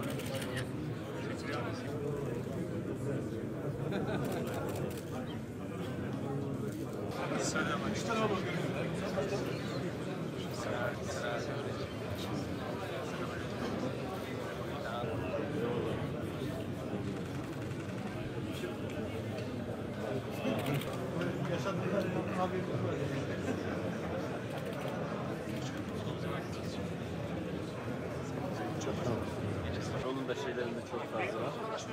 Onun da şeylerinde çok fazla.